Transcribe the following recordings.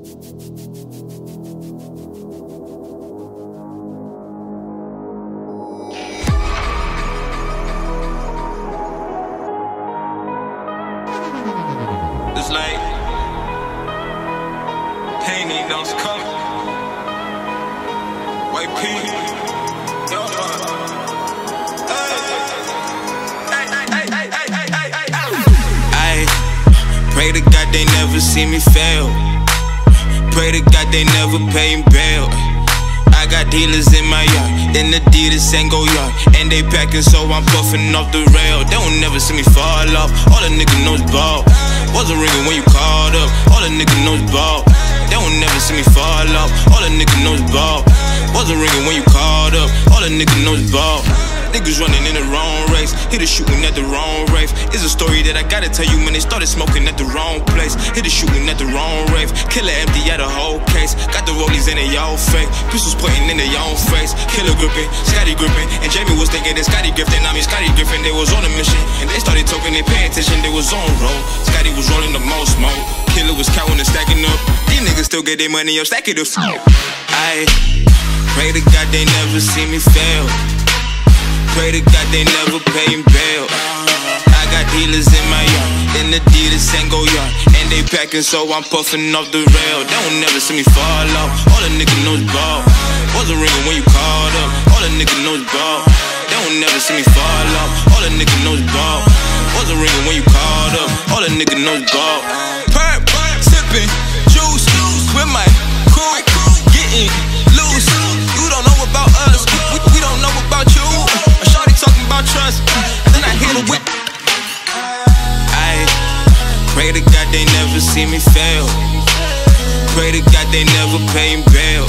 It's like pain ain't come. Pray to God they never see me fail. Pray to God they never pay me bail. I got dealers in my yard, in Adidas and go yard, and they packing so I'm puffing off the rail. They won't never see me fall off. All a nigga knows ball. Wasn't ringing when you called up. All a nigga knows ball. They won't never see me fall off. All a nigga knows ball. Wasn't ringing when you called up. All a nigga knows ball. Niggas running in the wrong race, hit a shooting at the wrong rave. It's a story that I gotta tell you when they started smoking at the wrong place. Hit a shooting at the wrong rave, killer empty at a whole case. Got the rollies in it, y'all fake. Pistols pointing in their own face. Killer gripping, Scotty gripping, and Jamie was thinking that Scotty Griffin. I mean Scotty Griffin, they was on a mission, and they started talking, they paying attention, they was on roll. Scotty was rolling the most smoke. Killer was counting and stacking up. These niggas still get their money up, stack it up. I pray to God they never see me fail. Pray to God they never pay me bail. I got dealers in my yard, in Adidas and go yard, and they packing so I'm puffing off the rail. They won't never see me fall off. All a nigga knows ball. Wasn't ringing when you called up. All a nigga knows ball. They won't never see me fall off. All a nigga knows ball. Wasn't ringing when you called up. All a nigga knows ball. Perp, sipping juice with my crew, getting loose. You don't know about us, talking about trust, and then I hit her with. I pray to God they never see me fail. Pray to God they never pay me bail.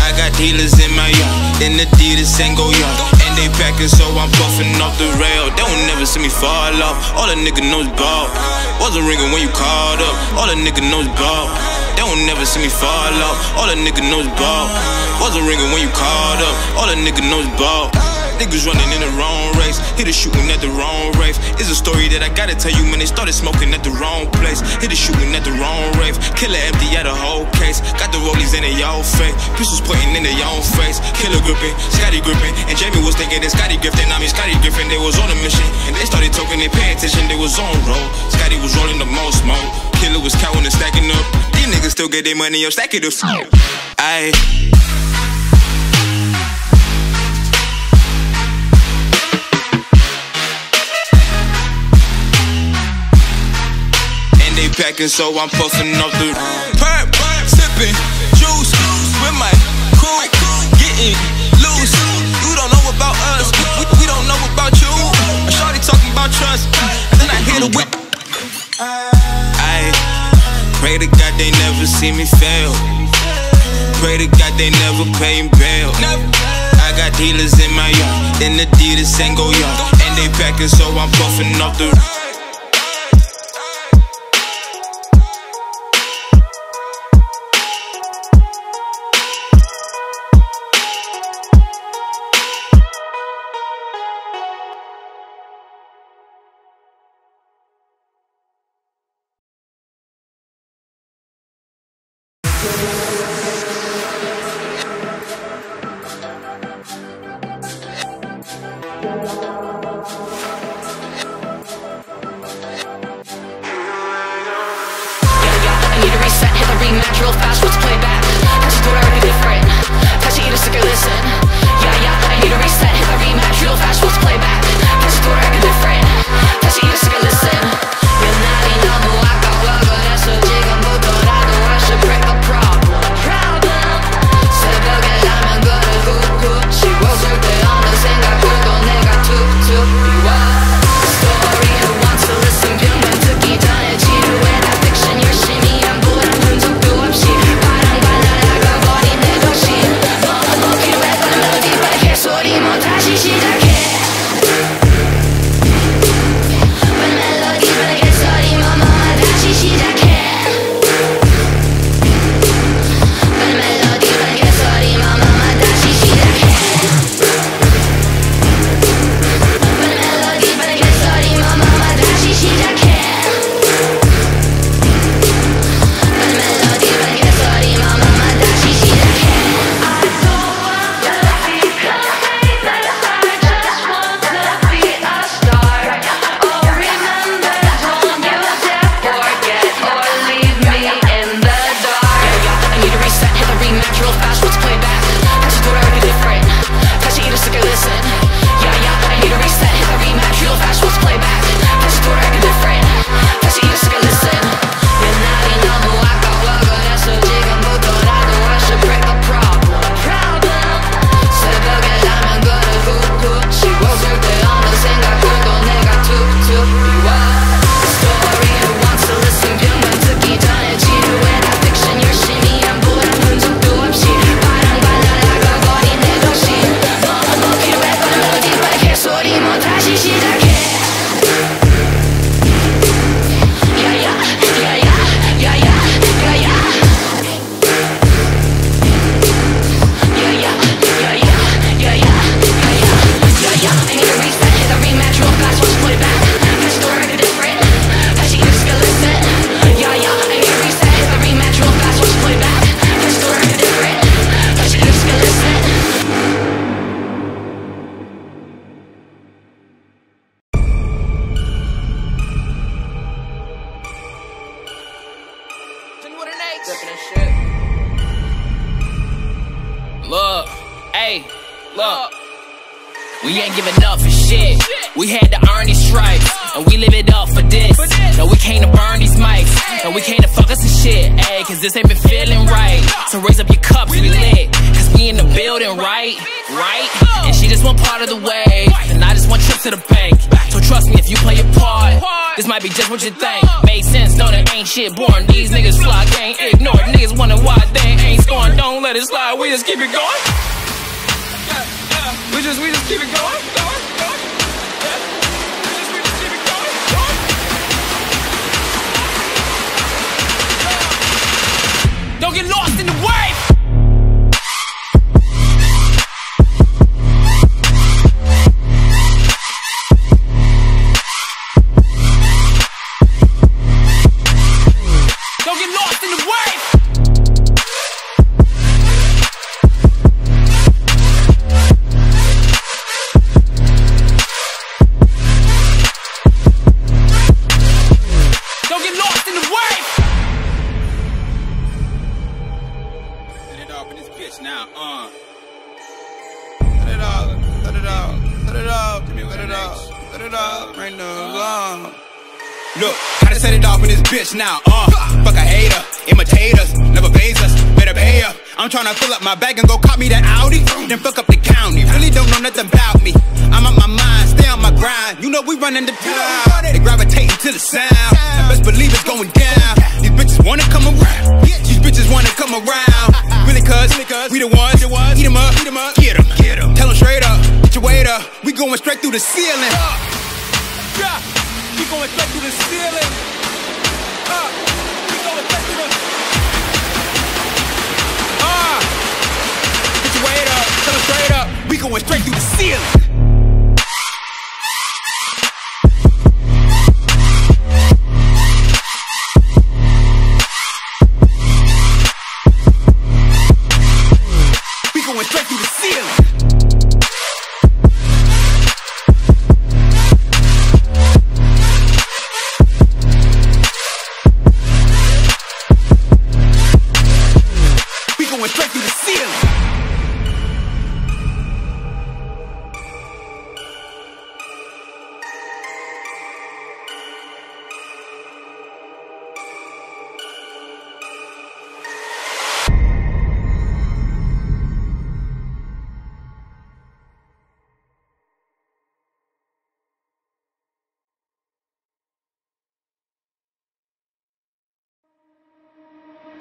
I got dealers in my yard, in Adidas and go yard, and they packing so I'm puffing off the rail. They won't never see me fall off. All a nigga knows ball. Wasn't ringing when you called up. All a nigga knows ball. They won't never see me fall off. All a nigga knows ball. Wasn't ringing when you called up. All a nigga knows ball. Niggas running in the wrong race, hit a shooting at the wrong rave. It's a story that I gotta tell you man. they started smoking at the wrong place. Hit a shooting at the wrong rave, killer empty at a whole case. Got the rollies in it, y'all fake. Pistols pointing in their own face. Killer gripping, Scotty gripping, and Jamie was thinking that Scotty Griffin. I mean Scotty Griffin, they was on a mission, and they started talking, they paying attention, they was on roll. Scotty was rolling the most smoke. Killer was counting and stacking up. These niggas still get their money up, stack it up. I packing so I'm puffing off the uh. perp, sipping juice with my crew, getting loose. You don't know about us, we, we don't know about you. A shorty talking about trust, and then I hit her with. I pray to God they never see me fail. Pray to God they never pay me bail. I got dealers in my yard, in Adidas and go yard, and they packing so I'm puffing off the.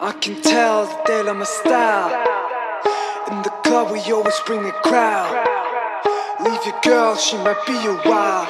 I can tell that they love my style. In the club, we always bring a crowd. Leave your girl, she might be a while.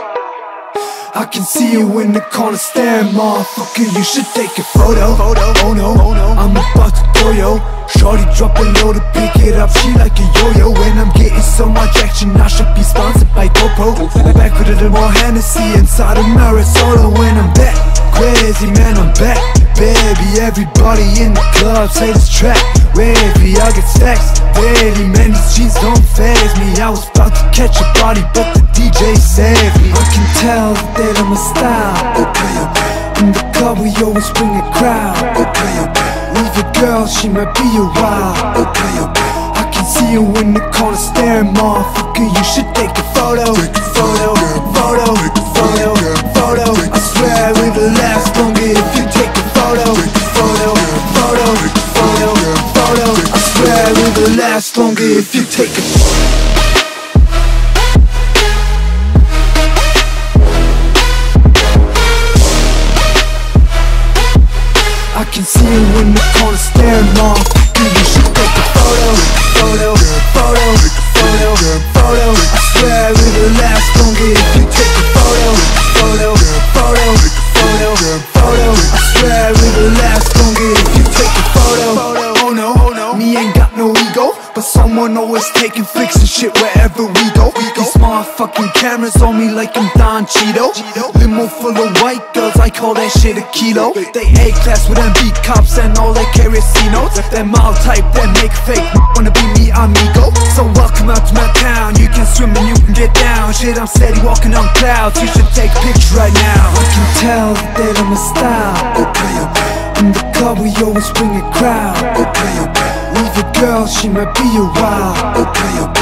I can see you in the corner staring, motherfucker. You should take a photo. Oh no, I'm about to throw yo. Shorty drop a low to pick it up. She like a yo-yo, When I'm getting so much action. I should be sponsored by GoPro. Back with a little more Hennessy inside of Marisol, when I'm back crazy, man. I'm back. Baby, everybody in the club say this track Wavy, I get sex Daily, man, these jeans don't phase me. I was about to catch a body, but the DJ saved me. I can tell that I'm a style Okay, okay. In the club, we always bring a crowd. Okay, okay. Leave a girl, she might be a while Okay, okay. I can see you in the corner staring, motherfucker You should take a photo. if you take it. Cameras on me like I'm Don Cheeto. Limo full of white girls, I call that shit a kilo. They A-class with MB cops and all that C-notes That mile type that make fake wanna be me amigo. So welcome out to my town, you can swim and you can get down. Shit, I'm steady walking on clouds, you should take a picture right now. I can tell that I'm a style Okay, okay. In the club we always bring a crowd. Okay, okay. Leave a girl, she might be a while Okay, okay. I can see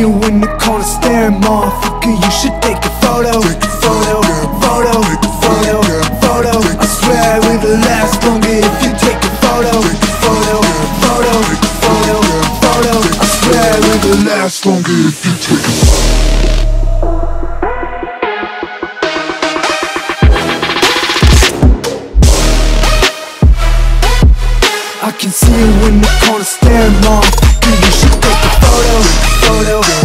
you in the corner staring, motherfucker. You should take a photo. Photo, photo, photo, photo I swear it'll last longer if you take a photo. Photo, photo, photo, photo I swear it'll last longer if you take a I can see you in the corner staring, motherfucker photo, photo,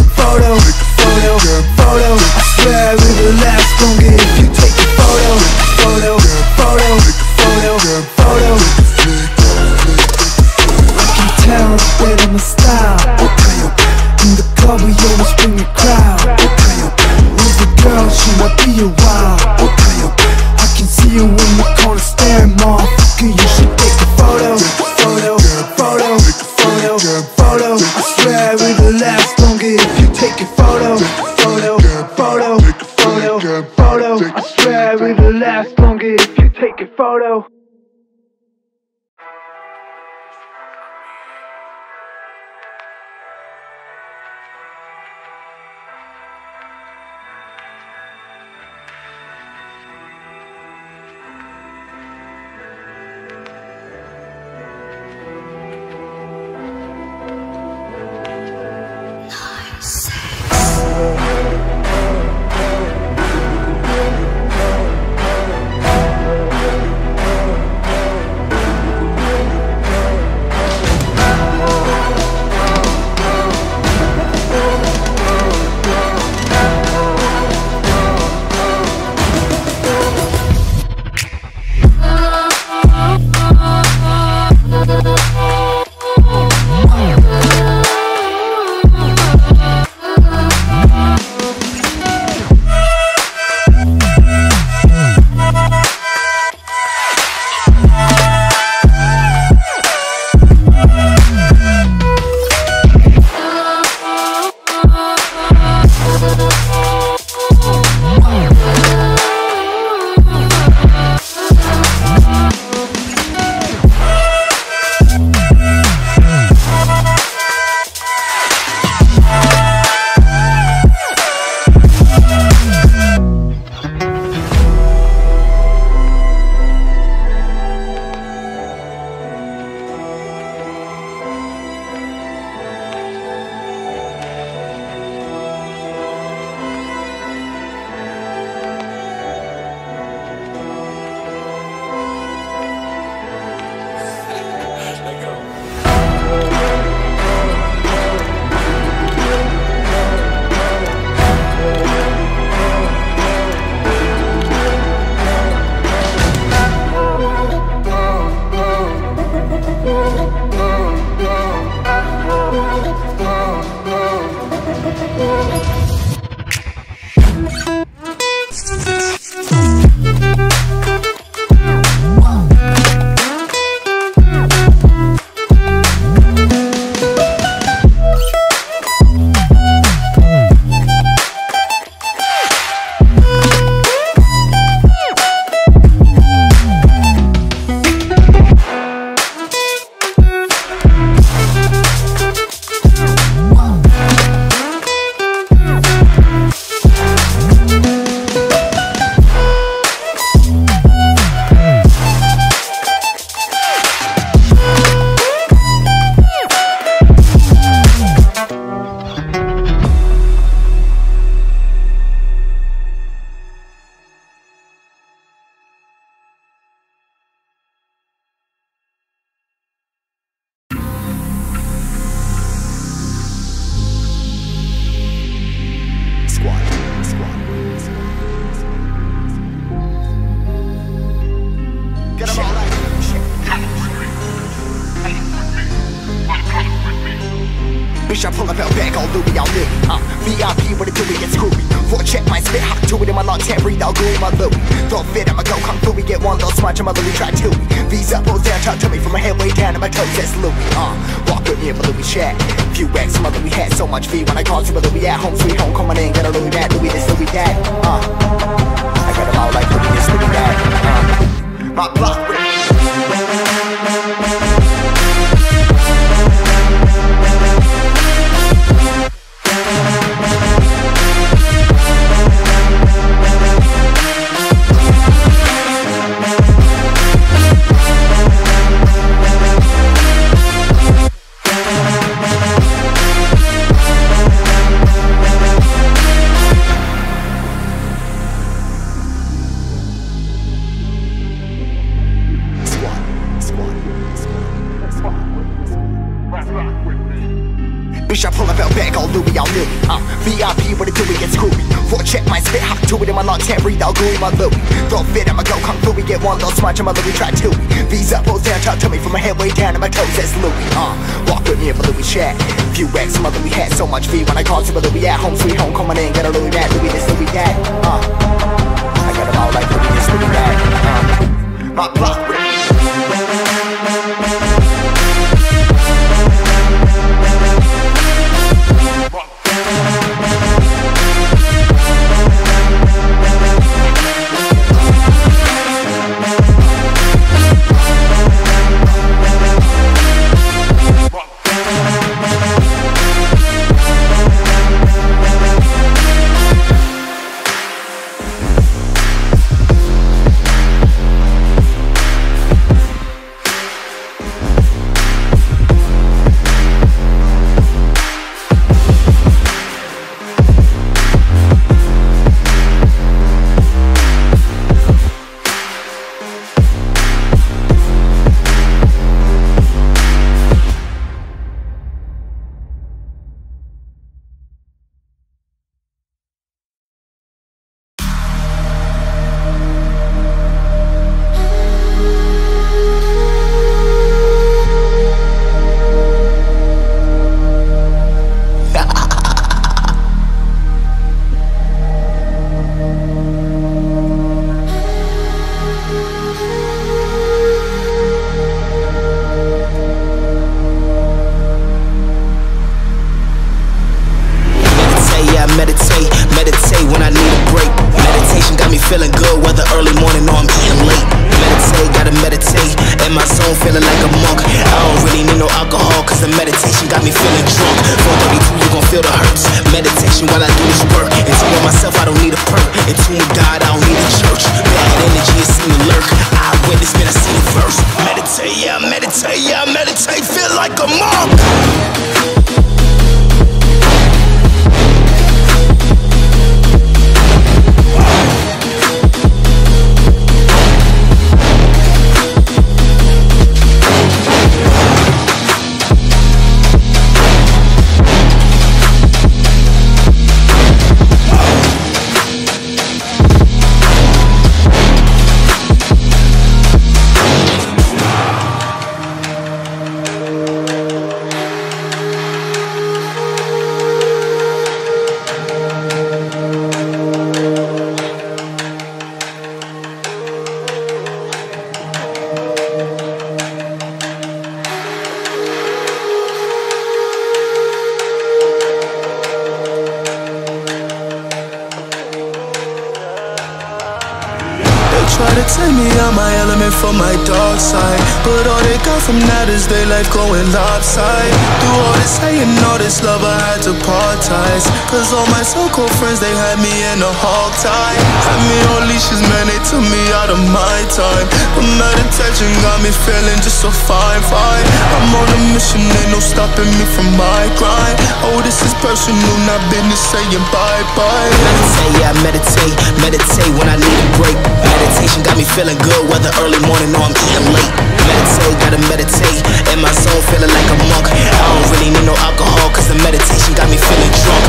life going lopsided. Through all this hate and all this love, I tried to part ties Cause all my so-called friends, they had me in a hog tie. Had me on leashes, man, they took me out of my time. But attention got me feeling just so fine, fine. I'm on a mission, ain't no stopping me from my grind. Oh, this is personal, not business, saying bye-bye. Meditate, yeah, I meditate, meditate when I need a break. Meditation got me feeling good, whether early morning or I'm eating late. Meditate, gotta meditate, in my zone feeling like a monk. I don't really need no alcohol, cause the meditation Meditation got me feeling drunk.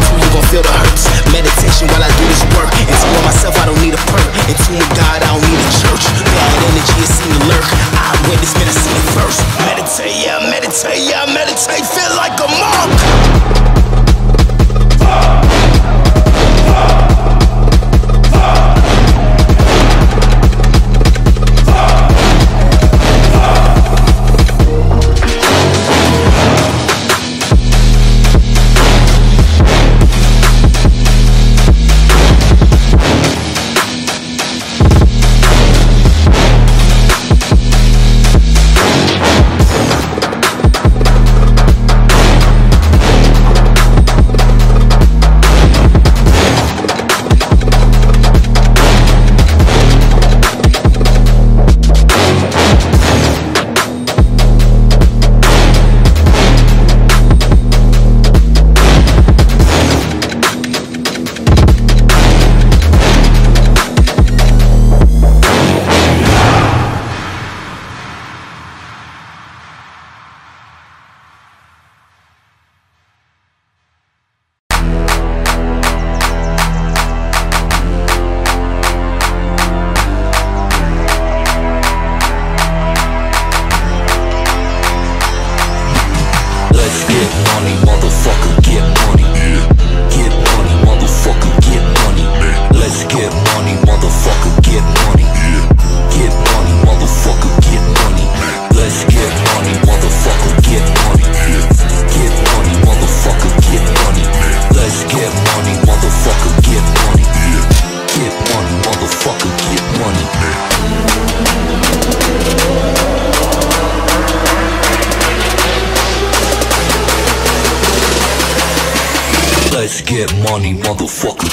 433, you gon' feel the hurts. Meditation while I do this work. And to myself, I don't need a perk. And to God, I don't need a church. Bad energy is seen me lurk. I witness, man, I seen it first. Meditate, yeah, meditate, yeah, meditate. Feel like a monk.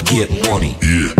get money. Yeah.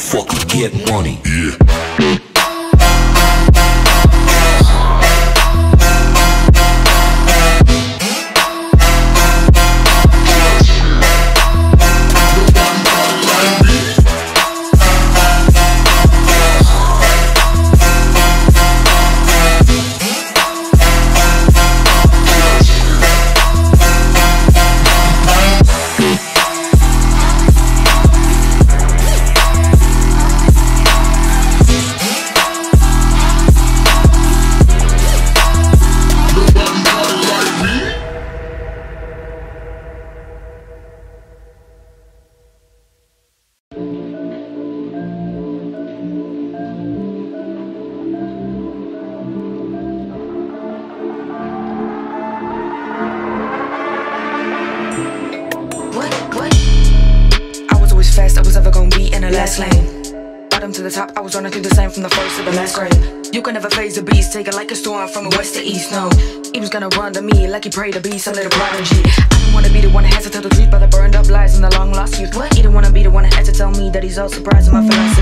motherfucker get money. Yeah. like a storm from west to east, no. He was gonna run to me like he prayed to be some little prodigy. I don't wanna be the one that has to tell the truth about the burned up lies and the long lost youth. What? He don't wanna be the one that has to tell me that he's all surprised in my philosophy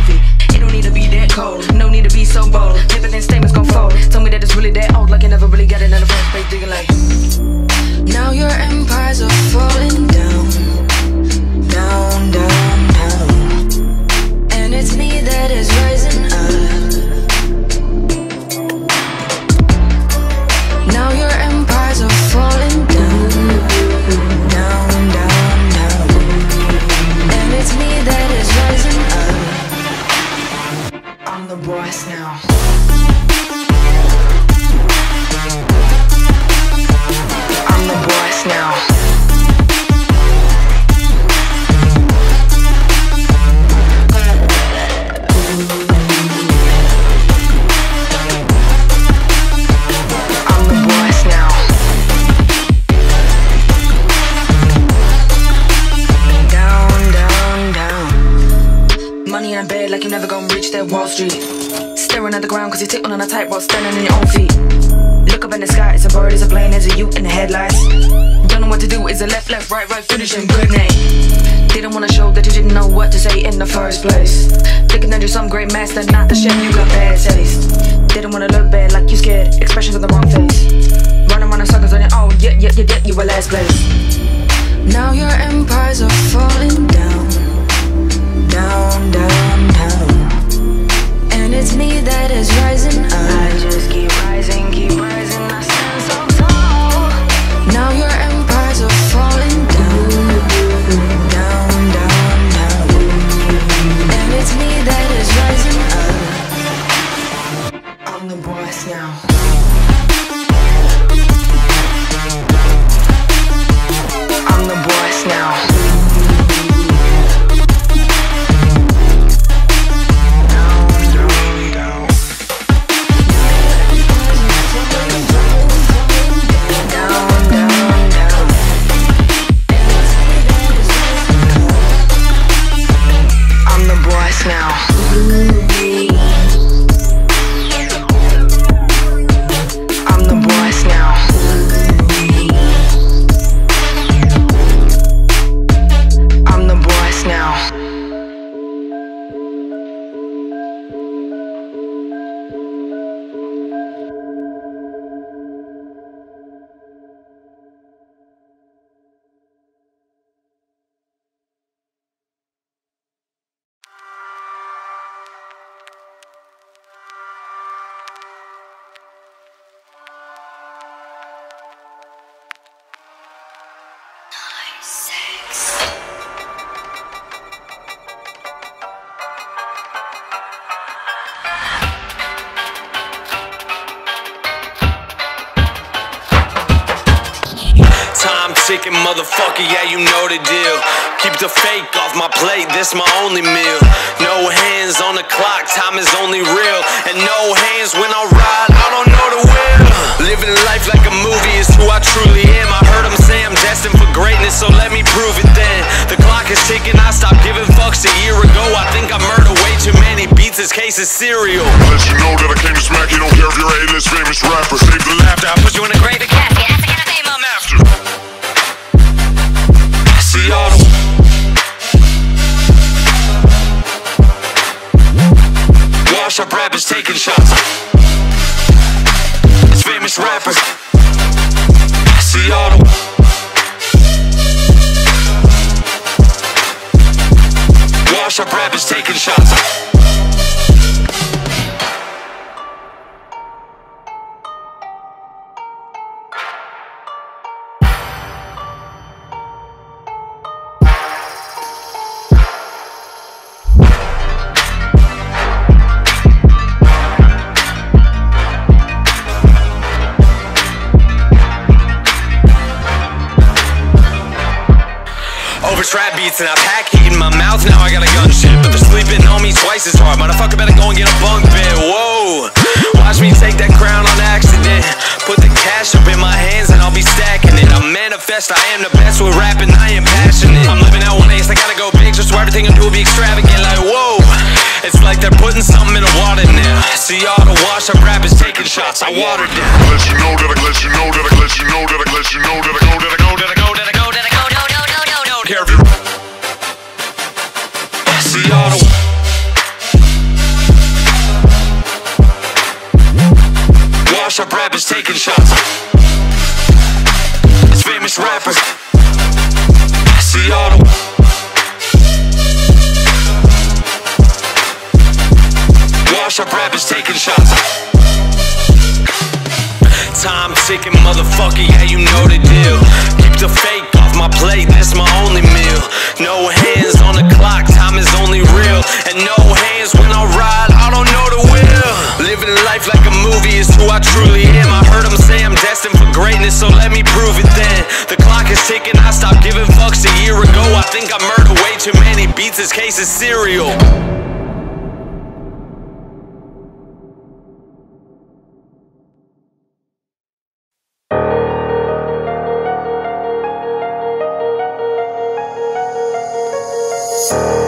ticking, motherfucker, yeah, you know the deal. Keep the fake off my plate, this my only meal. No hands on the clock, time is only real. And no hands when I ride, I don't know the will. Living life like a movie is who I truly am. I heard them say I'm destined for greatness, so let me prove it then. The clock is ticking, I stopped giving fucks a year ago. I think I murdered way too many beats, this case is serial. Let you know that I came to smack you, don't care if you're a A-list famous rapper. Save the laughter, I put you in a grave. Cassie, that's Seattle. Wash up rappers taking shots. It's famous rappers. Seattle. Wash up rappers taking shots. Beats and I pack heat in my mouth. Now I got a gun shit, but they're sleeping on me twice as hard. Motherfucker better go and get a bunk bed. Whoa, watch me take that crown on accident. Put the cash up in my hands and I'll be stacking it. I'm manifest, I am the best with rapping. I am passionate. I'm living out one ace, I gotta go big. Just so everything I do will be extravagant. Like whoa, it's like they're putting something in the water now. See all the wash up rappers taking shots. I watered down. Let you know that I let you know that I let you know that I let you know that I go that I Wash up rappers taking shots. It's famous rappers. Seattle. Wash up rappers taking shots. Time ticking, motherfucker, yeah, you know the deal. Keep the fake off my plate, that's my only meal. No hands I truly am. I heard them say I'm destined for greatness So let me prove it then. The clock is ticking, I stopped giving fucks a year ago. I think I murdered way too many beats, this case is serial. Thank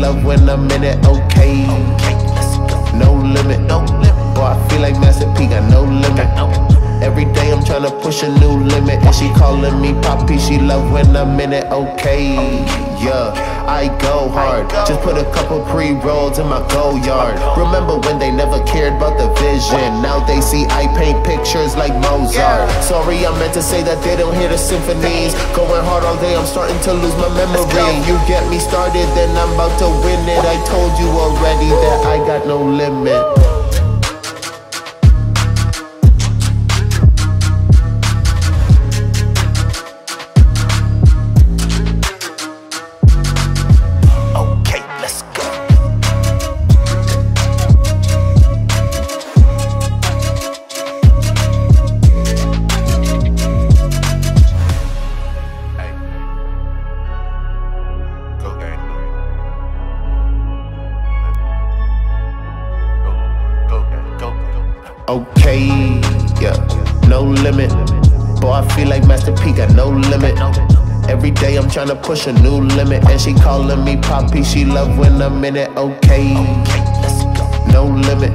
love when I'm in it. Okay, no limit. Boy, I feel like Master P got no limit. Every day I'm tryna push a new limit, and she calling me Poppy. She love when I'm in it. Okay, yeah. I go hard. Just put a couple pre rolls in my go yard. Remember when they never cared about the vision? Now they see I paint pictures like Mozart. Sorry, I meant to say that they don't hear the symphonies. Going hard all day, I'm starting to lose my memory. You get me started, then I'm about to win it. I told you already that I got no limit. Push a new limit, and she calling me Poppy. She love when I'm in it. Okay, no limit.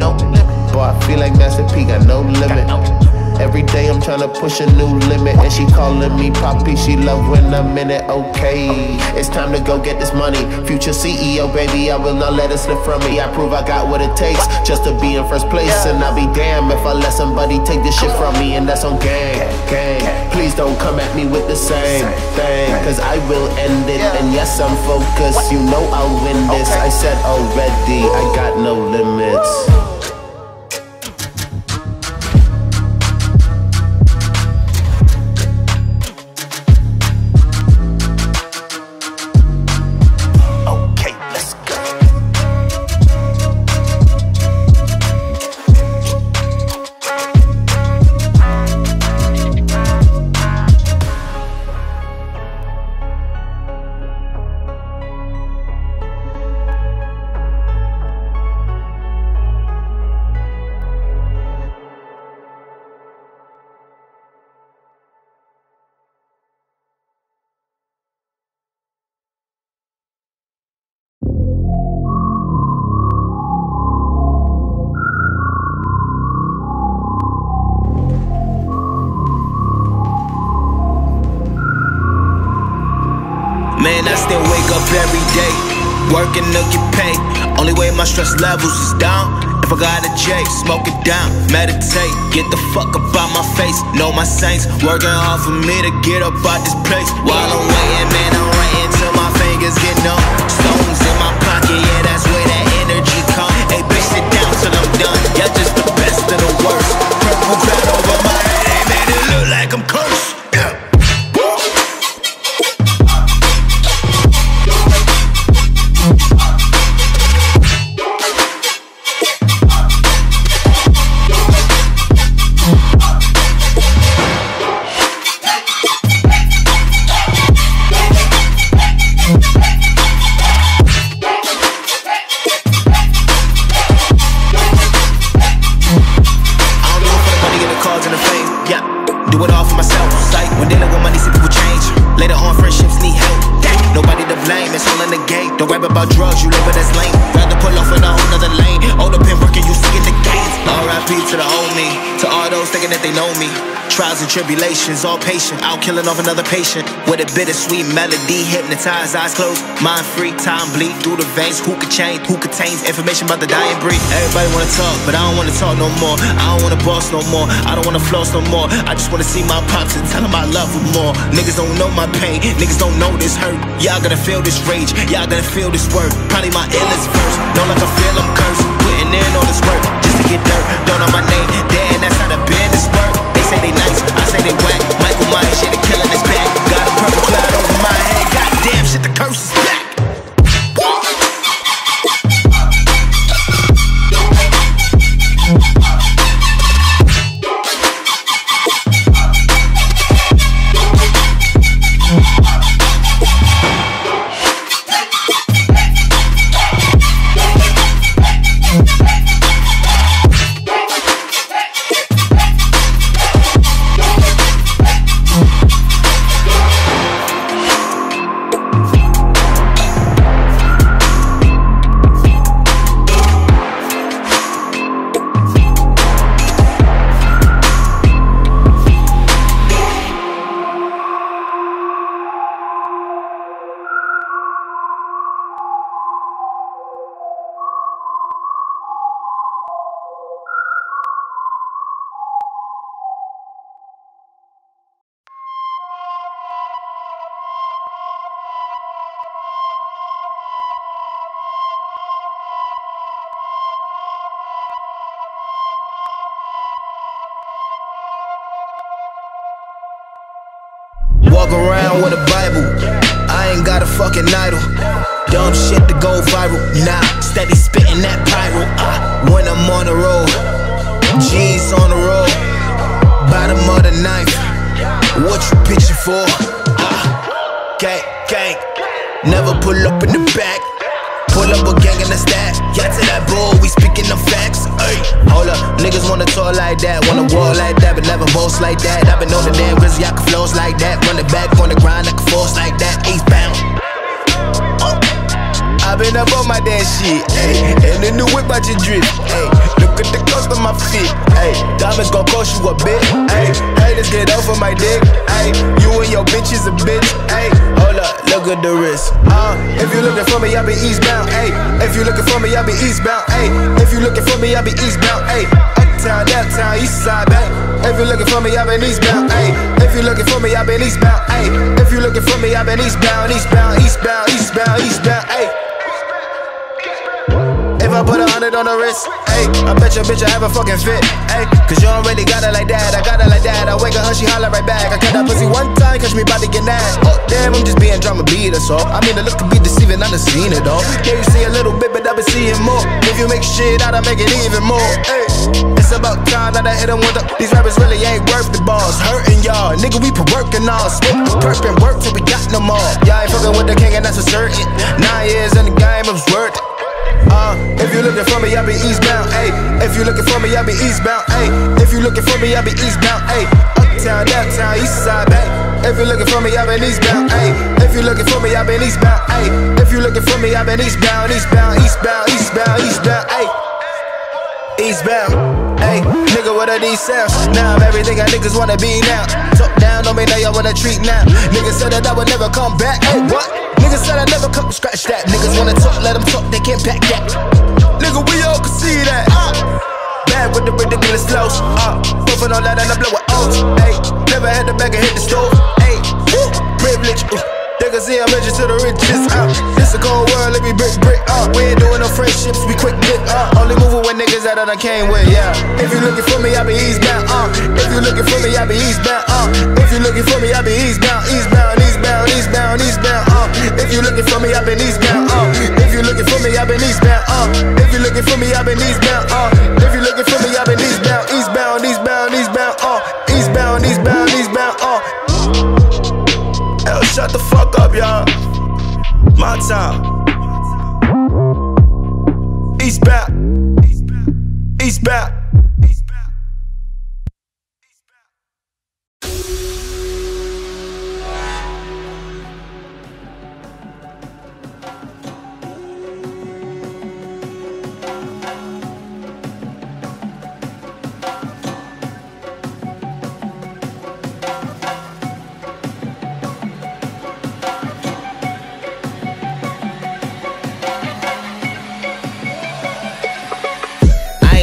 Boy, I feel like Master P got no limit. Every day I'm tryna push a new limit, and she calling me Poppy. She love when I'm in it. Okay, it's time to go get this money. Future CEO, baby, I will not let it slip from me. I prove I got what it takes just to be in first place, and I'll be damned if I let somebody take this shit from me, and that's on gang, gang. Please don't come at me with the same thing, cause I will end it. And yes, I'm focused. You know I'll win this. I said already, I got no limits. Saints working hard for me to get up out this place. While I'm killing off another patient with a bittersweet melody. Hypnotized, eyes closed, mind free, time bleed through the veins. Who could change? Who contains information about the dying breed? Everybody wanna talk, but I don't wanna talk no more. I don't wanna boss no more. I don't wanna floss no more. I just wanna see my pops and tell him I love him more. Niggas don't know my pain, niggas don't know this hurt. Y'all gonna feel this rage, y'all gonna feel this word. Probably my illest verse. Know like I feel I'm cursed. Putting in all this work just to get dirt. Don't know my name, damn, that's how the business work. They say they nice, I say they whack. Myers, shit, the killing is back. Got a purple cloud over my head. Goddamn shit, the curse is back. Like that, wanna walk like that, but never boast like that. I've been on the damn grizzly, I can flows like that. Run it back on the grind, I can force like that. Eastbound. I've been up on my damn shit, ayy. And the new whip out your drip, ayy. Look at the cost of my feet, ayy. Diamonds gon' cost you a bit, ayy. Haters get off of my dick, ayy. You and your bitch is a bitch, ayy. Hold up, look at the wrist. Uh, if you looking for me, I be eastbound, ayy. If you looking for me, I be eastbound, ayy. If you looking for me, I be eastbound, ayy. Uptown, downtown, east side, back. If you looking for me, I've been eastbound, ayy. If you looking for me, I've been eastbound, ayy. If you looking for me, I've been eastbound, eastbound, eastbound, eastbound, eastbound, ayy. If I put a hundred on the wrist, Hey, I bet your bitch I have a fucking fit, ayy. Cause you don't really got it like that, I got it like that. I wake up, her, she holler right back. I cut that pussy one time, catch me about to get that. Oh, damn, I'm just being drama beat, that's all. I mean, the look could be deceiving, I done seen it all. Yeah, you see a little bit, but I been seeing more. If you make shit I make it even more, ayy. It's about time that I hit them with the. These rappers really ain't worth the balls. Hurting y'all, nigga, we put work and all. Perp and work till we got no more. Y'all ain't fucking with the king, and that's for certain. Nine years in the game, it was worth it. Uh, if you looking for me, I be eastbound, ayy. If you looking for me, I be eastbound, ayy. If you looking for me, I be eastbound, ayy. Uptown, downtown, east side, back. If you looking for me, I been eastbound, ayy. If you looking for me, I been eastbound, ayy. If you looking for me, I been eastbound, eastbound, eastbound, eastbound, eastbound, ayy. Eastbound, ayy. Nigga, what are these sounds? Now I'm everything I niggas wanna be now. Top down on me, now y'all wanna treat now. Niggas said that I would never come back, ayy, what? Niggas said I never come scratch that. Niggas wanna talk, let them talk, they can't back that. Nigga, we all can see that. Uh. Bad with the ridiculous flows. Uh, puffin' on that and I blow it O's. Ayy, never had to beg and hit the stove. Ayy, woo, privilege. Ooh. They can see I'm measured to the richest. Uh, this a cold world, let me brick brick. Uh, we ain't doing no friendships, we quick dick. Uh, only moving with niggas that I came with. Yeah. If you looking for me, I be eastbound. Uh, if you looking for me, I be eastbound. Uh, if you looking for me, I be eastbound, eastbound, eastbound, eastbound, eastbound. Uh, if you looking for me, I've been eastbound. Uh, if you looking for me, I've been eastbound. Uh, if you looking for me, I've been eastbound. Uh, if you looking for me, I've been eastbound, eastbound, eastbound, eastbound. Uh, eastbound, eastbound, eastbound. Uh. Hell, shut the fuck up, y'all. My time. Eastbound. Eastbound.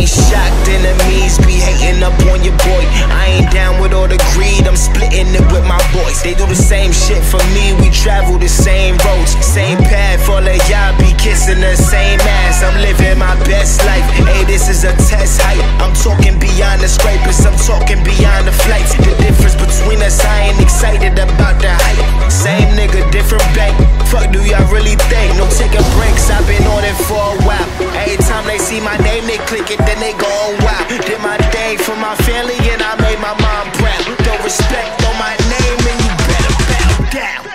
Shocked. Enemies be hating up on your boy. I ain't down with all the greed, I'm splitting it with my boys. They do the same shit for me, we travel the same roads, same path. All of y'all be kissing the same ass. I'm living my best life. Hey, this is a test height. I'm talking beyond the scrapers, I'm talking beyond the flights. The difference between us, I ain't excited about the height. Same nigga, different bank. Fuck, do y'all really think? No taking breaks, I've been on it for a while. Every time they see my name, they click it, then they go, wow. Did my thing for my family, and I made my mom proud. Don't respect on my name, and you better bow down.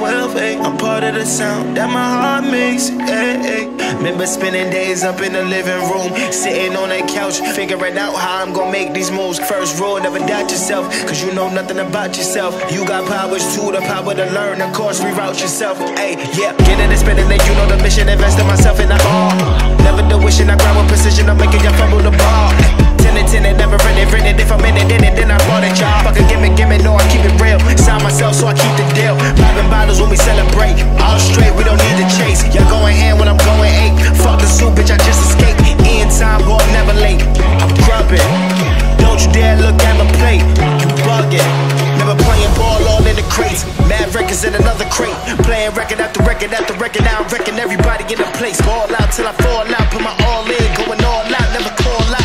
In wealth, hey. I'm part of the sound that my heart makes, hey, hey. Remember spending days up in the living room, sitting on that couch, figuring out how I'm gonna make these moves. First rule, never doubt yourself, cause you know nothing about yourself. You got powers too, the power to learn, of course, reroute yourself, hey, yeah. Getting and spending it, you know the mission, investing myself in the all. Never the wishing I grab with precision, I'm making you fumble the ball. Tinted, tinted, never rented, rented. If I'm in it, in it, then I bought it, y'all. Fuck gimmick, gimmick, no, I keep it real. Sign myself, so I keep the deal. Popping bottles when we celebrate. All straight, we don't need to chase. Y'all going hand when I'm going eight. Fuck the suit, bitch, I just escaped. In time, boy, never late. I'm grubbing. Don't you dare look at my plate. You bugging. Never playing ball all in the crates. Mad records in another crate. Playing record after record after record. Now I'm wrecking everybody in the place. Ball out till I fall out. Put my all in. Going all out. Never call out.